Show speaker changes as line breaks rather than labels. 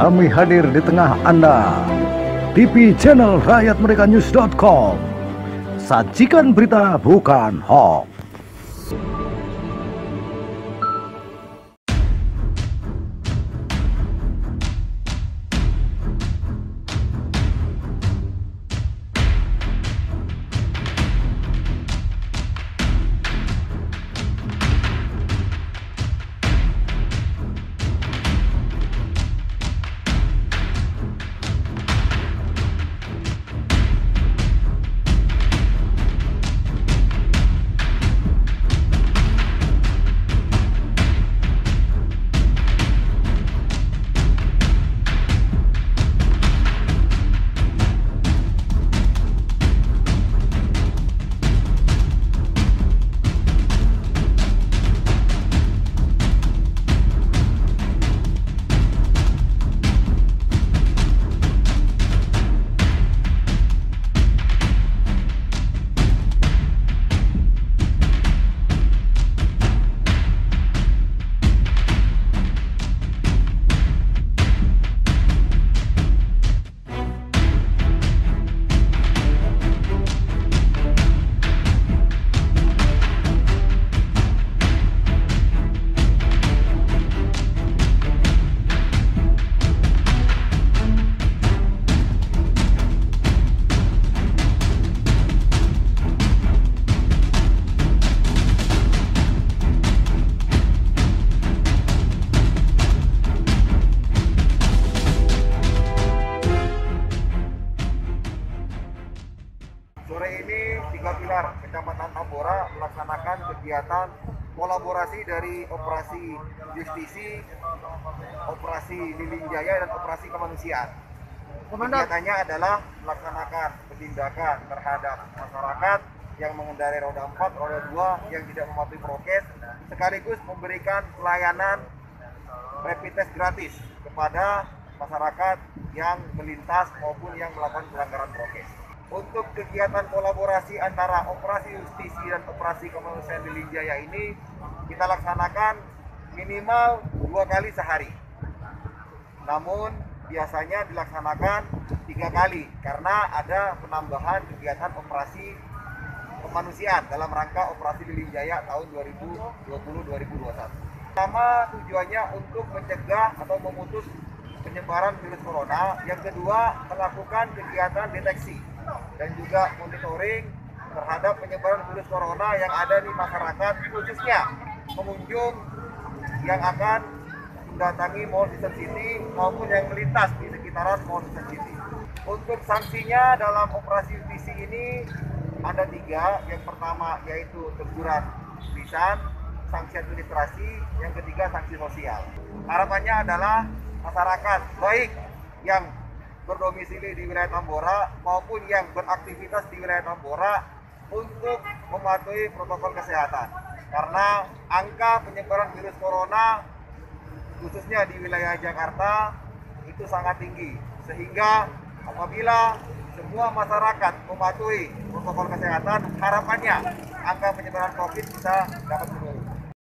Kami hadir di tengah Anda. TV channel Rakyat Mereka News.com. Sajikan berita bukan hoax.
Tiga pilar Kecamatan Tambora melaksanakan kegiatan kolaborasi dari operasi justisi, operasi Lilin Jaya dan operasi kemanusiaan. Kegiatannya adalah melaksanakan penindakan terhadap masyarakat yang mengendarai roda 4, roda 2 yang tidak mematuhi prokes sekaligus memberikan pelayanan rapid test gratis kepada masyarakat yang melintas maupun yang melakukan pelanggaran prokes. Untuk kegiatan kolaborasi antara operasi justisi dan operasi kemanusiaan di Linjaya ini kita laksanakan minimal dua kali sehari. Namun biasanya dilaksanakan tiga kali karena ada penambahan kegiatan operasi kemanusiaan dalam rangka operasi Lilin Jaya tahun 2020-2021. Pertama tujuannya untuk mencegah atau memutus penyebaran virus corona. Yang kedua melakukan kegiatan deteksi dan juga monitoring terhadap penyebaran virus corona yang ada di masyarakat khususnya pengunjung yang akan mendatangi Mall Season City maupun yang melintas di sekitaran Mall Season City. Untuk sanksinya dalam operasi justisi ini ada tiga. Yang pertama yaitu teguran lisan, sanksi administrasi, yang ketiga sanksi sosial. Harapannya adalah masyarakat baik yang berdomisili di wilayah Tambora maupun yang beraktivitas di wilayah Tambora untuk mematuhi protokol kesehatan. Karena angka penyebaran virus corona khususnya di wilayah Jakarta itu sangat tinggi sehingga apabila semua masyarakat mematuhi protokol kesehatan harapannya angka penyebaran COVID bisa dapat menurun.